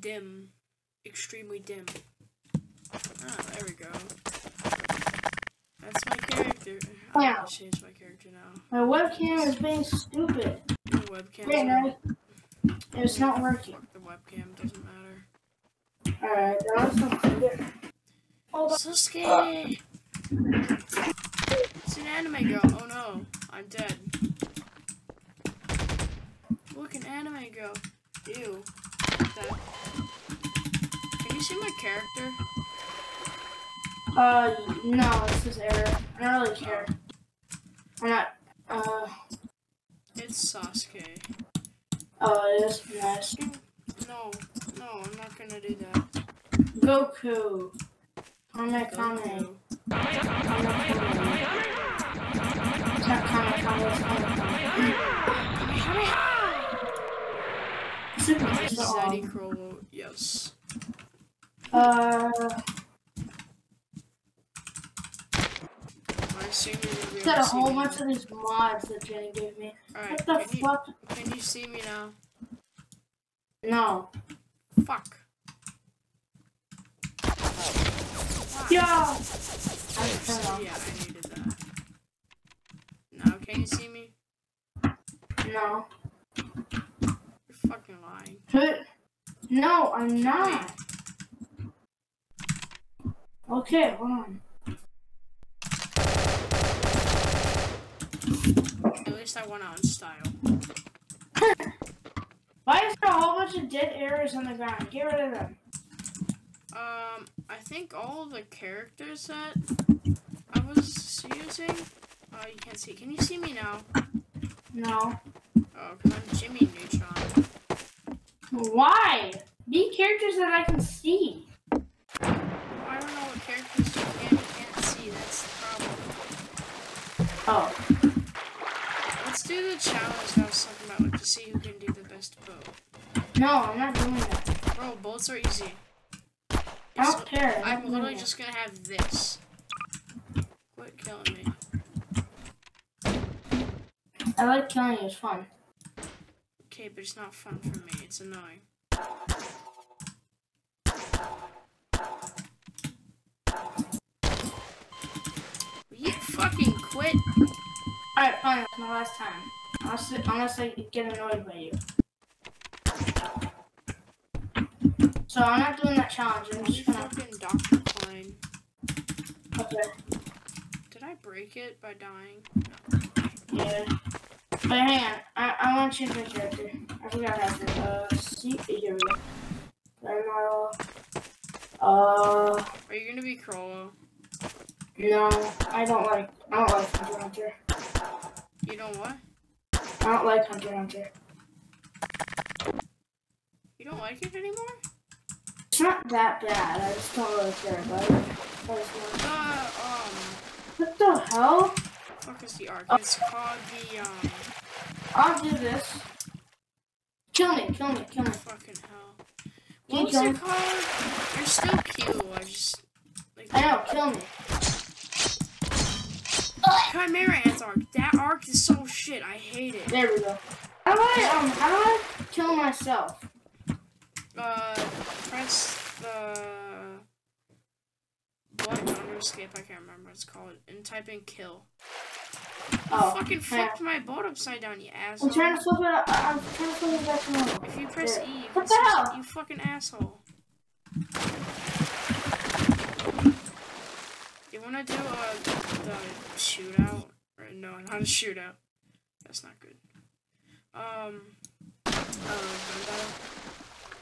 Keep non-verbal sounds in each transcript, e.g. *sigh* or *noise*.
dim, extremely dim. Ah, there we go. That's my character. I'm Wow. gonna change my character now. My webcam is being stupid. The webcam. Wait, no. It's not working. The webcam. Doesn't matter. Alright, now let's not it. Hold on. Sasuke! It's an anime girl. Oh no, I'm dead. Look, an anime girl. Ew. Dead. Can you see my character? Uh, no, this is error. I don't really care. I'm not, uh, It's Sasuke. oh, it is nice. No, no, I'm not gonna do that. Goku. Kame Kame. Kame Kame. It's not Kame Kame, it's Kame Kame. Super Chrollo, yes. Uh, I assume you're gonna be able got to a see whole me bunch of these mods that Jenny gave me. Alright, What the can you, fuck? can you see me now? No. Fuck. Yeah. I I don't know. yeah, I needed that. Now, can you see me? No. Fucking lying. No, I'm not. Okay, hold on. At least I went out in style. Why is there a whole bunch of dead arrows on the ground? Get rid of them. Um, I think all the characters that I was using. Uh, you can't see. Can you see me now? No. Oh, cause I'm Jimmy Neutron. Why? Be characters that I can see. I don't know what characters you can and can't see. That's the problem. Oh. Let's do the challenge that I was talking about, like to see who can do the best bow. No, I'm not doing that. Bro, boats are easy. I don't care. I'm doing literally just gonna have this. Quit killing me. I like killing you. It's fun. Okay, but it's not fun for me. It's annoying. Will you fucking quit? Alright, fine. That's my last time. Unless, unless I get annoyed by you. So I'm not doing that challenge. I'm just gonna. fucking Dr. Klein. Okay. Did I break it by dying? Yeah. But hang on. I, I want to change my character. I forgot how to. Uh, see. Here we go. Model. Uh. Are you gonna be Chrollo? No, I don't like. I don't like Hunter Hunter. You know what? I don't like Hunter Hunter. You don't like it anymore? It's not that bad. I just don't really care about it. Uh, um, What the hell? fuck is the arc? It's called the, um, I'll do this. Kill me, kill me, kill me. fucking hell. Can What you was kill it called? You're still Q. I just, like, I know, kill me. Chimera Ants arc. That arc is so shit. I hate it. There we go. How do I um how do I kill myself? Uh, press the button under escape. I can't remember what it's called. And type in kill. Oh, fucking yeah. flipped my boat upside down, you asshole. I'm trying to flip it. up- I'm trying to flip it back to normal. If you press There. E, you, What the hell? you fucking asshole. You wanna do uh, the shootout? Or no, not a shootout. That's not good. Um,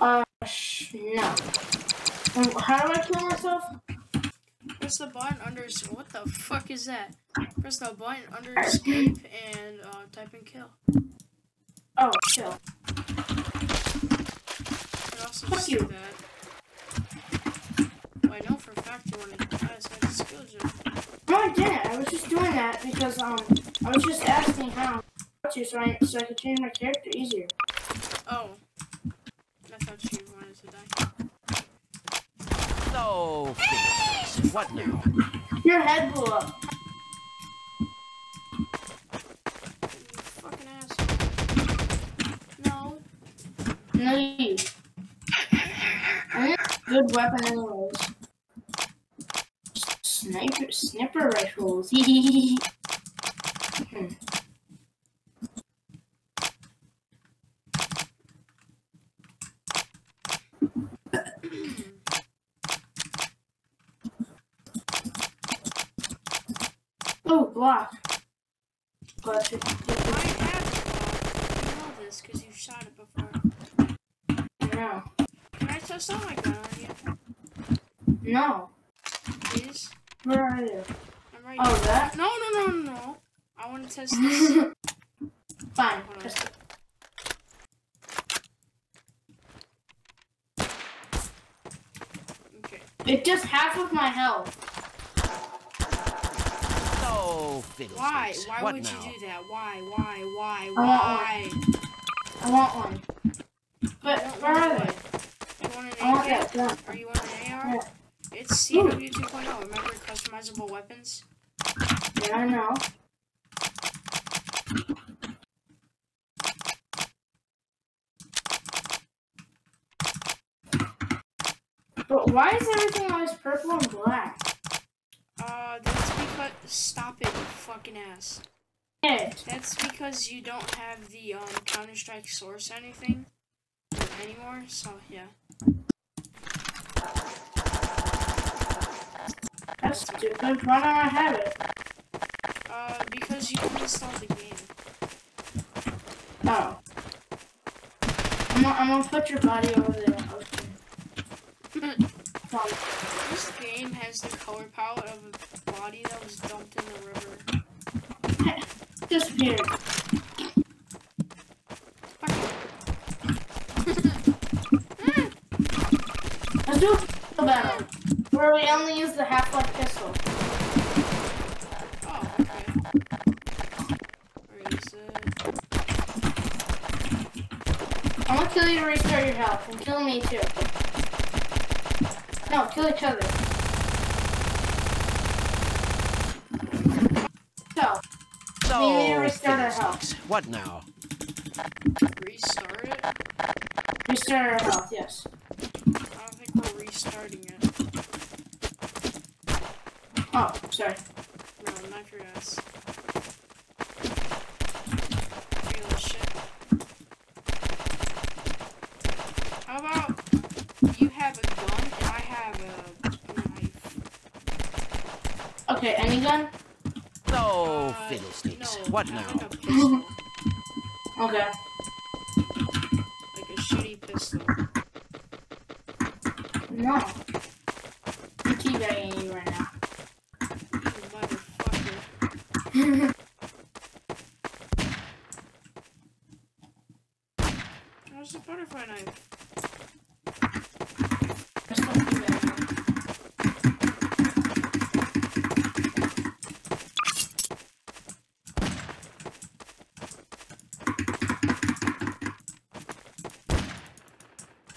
uh. Uh, sh- no. How do I kill myself? Press the button under. What the fuck is that? Press the button under escape and uh, type in kill. Oh, kill. You also Fuck just you. that. Well, I know for a fact you want to do that. So I just killed you. No, I didn't. I was just doing that because um I was just asking how to so I so I could change my character easier. Oh. I thought you wanted to die. So, what now? Your head blew up. You fucking asshole. No. No, you. good weapon anyways. Sniper, sniper rifles. *laughs* hmm. Oh, block. But it- I it- have it. though. You know this because you shot it before. it- no, Can I test out my gun on you, no. please? Where are you? I'm right Oh, here. that? No, no, no, no, no. I want to test *laughs* this. Fine. Hold on. Just, Okay. it just half of my health. Oh, fiddlesticks. Why? Why what would now? you do that? Why? Why? Why? I want Why? I want one. But where are they? what? You want an I want AK? that gun. Are you want an AR? Yeah. It's CW 2.0. Remember customizable weapons? Yeah, I know. But why is everything always purple and black? Uh, that's because. Stop it, you fucking ass. It. That's because you don't have the um Counter Strike source anything anymore. So yeah. That's stupid. Why don't I have it? Uh, because you uninstalled the game. Oh. I'm gonna, I'm gonna put your body over there. ocean. *laughs* Game has the color palette of a body that was dumped in the river. *laughs* Disappeared. *laughs* Let's do a battle. Where we only use the half-life pistol. Oh, okay. Where is it? I'm gonna kill you to restart your health, and kill me too. No, kill each other. So, We need to So, restart our fiddlesticks. What now? Restart it? restart our health, yes. I don't think we're restarting it. Oh, sorry. No, not your ass. Real shit. How about you have a gun and I have a knife? Okay, any gun? So, fiddlesticks. no, what now? like a pistol. Okay. like a shitty pistol. No. I keep teabagging you right now. *laughs* You motherfucker. Where's the butterfly knife? I'm still teabagging.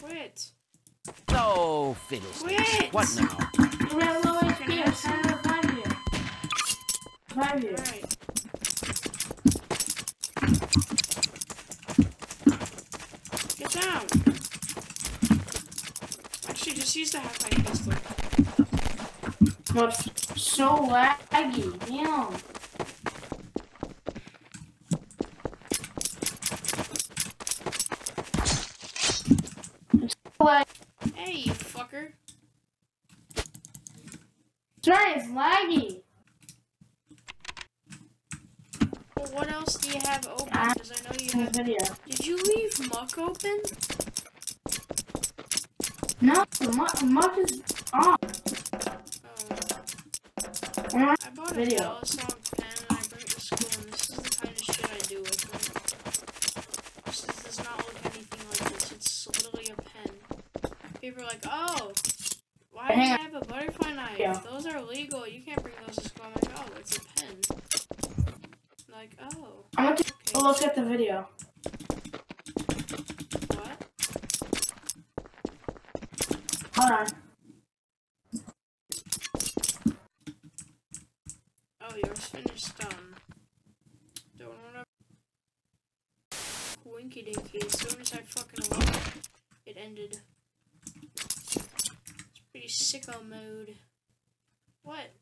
Quit. So, fiddlesticks. Quit. What now? You're at low HP. I'm trying to revive you. Revive you. Get down. Actually, just use the half life pistol. No, it's so laggy. Damn. It's so lag- Hey, you fucker. Sorry, it's laggy. Well, what else do you have open? Ah. Because I know you have. video. Did you leave Muck open? No, muck, muck is off. Oh. I bought a Video. Palisade pen and I bring it to school, and this is the kind of shit I do with it. This is- does not look anything like this. It's literally a pen. People are like, oh, why do you Hang on. have a butterfly knife? Yeah. Those are illegal. You can't bring those to school. I'm like, oh, it's a pen. Like, oh, I'm gonna take a okay. look at the video. What? Hold on. Oh, yours finished done. Don't wanna. Winky dinky. As soon as I fucking looked, it ended. It's pretty sicko mode. What?